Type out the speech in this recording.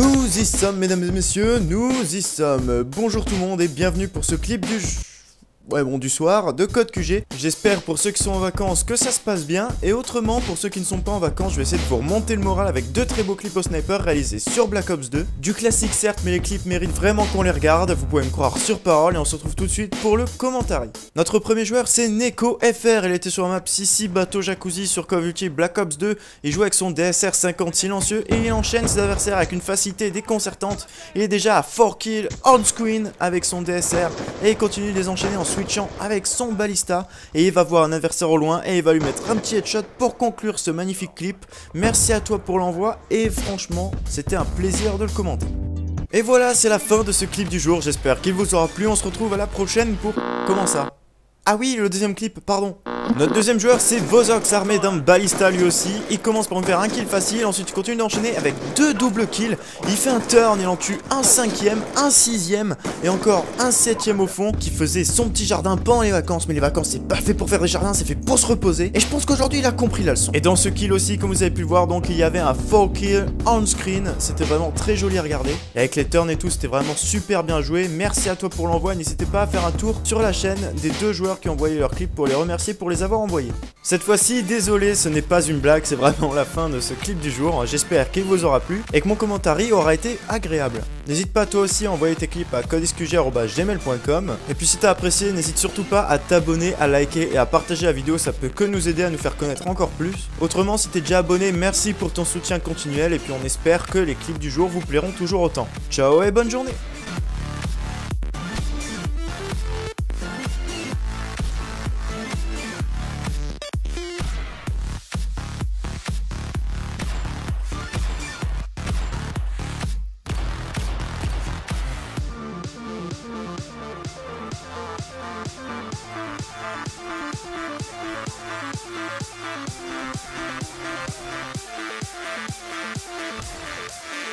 Nous y sommes, mesdames et messieurs, nous y sommes. Bonjour tout le monde et bienvenue pour ce clip du... Ouais bon du soir de Code QG. J'espère pour ceux qui sont en vacances que ça se passe bien et autrement pour ceux qui ne sont pas en vacances je vais essayer de vous remonter le moral avec deux très beaux clips au sniper réalisés sur Black Ops 2. Du classique certes mais les clips méritent vraiment qu'on les regarde, vous pouvez me croire sur parole et on se retrouve tout de suite pour le commentaire. Notre premier joueur c'est Neko FR, il était sur la map Sissi Bateau Jacuzzi sur Call of Duty Black Ops 2, il joue avec son DSR 50 silencieux et il enchaîne ses adversaires avec une facilité déconcertante. Il est déjà à 4 kills on screen avec son DSR et il continue de les enchaîner ensuite avec son balista. Et il va voir un adversaire au loin et il va lui mettre un petit headshot pour conclure ce magnifique clip. Merci à toi pour l'envoi et franchement c'était un plaisir de le commenter. Et voilà c'est la fin de ce clip du jour, j'espère qu'il vous aura plu, on se retrouve à la prochaine pour... Comment ça? Ah oui le deuxième clip, pardon notre deuxième joueur c'est Vozox armé d'un balista lui aussi. Il commence par me faire un kill facile Ensuite il continue d'enchaîner avec deux doubles kills. Il fait un turn, il en tue un cinquième, un sixième Et encore un septième au fond Qui faisait son petit jardin pendant les vacances. Mais les vacances c'est pas fait pour faire des jardins C'est fait pour se reposer. Et je pense qu'aujourd'hui il a compris la leçon. Et dans ce kill aussi comme vous avez pu le voir Donc il y avait un 4 kill on screen. C'était vraiment très joli à regarder. Et avec les turns et tout c'était vraiment super bien joué. Merci à toi pour l'envoi. N'hésitez pas à faire un tour sur la chaîne Des deux joueurs qui ont envoyé leur clip pour les remercier pour les avoir envoyés. Cette fois-ci, désolé, ce n'est pas une blague, c'est vraiment la fin de ce clip du jour. J'espère qu'il vous aura plu et que mon commentaire aura été agréable. N'hésite pas toi aussi à envoyer tes clips à codesqg.gmail.com Et puis si t'as apprécié, n'hésite surtout pas à t'abonner, à liker et à partager la vidéo, ça peut que nous aider à nous faire connaître encore plus. Autrement, si t'es déjà abonné, merci pour ton soutien continuel et puis on espère que les clips du jour vous plairont toujours autant. Ciao et bonne journée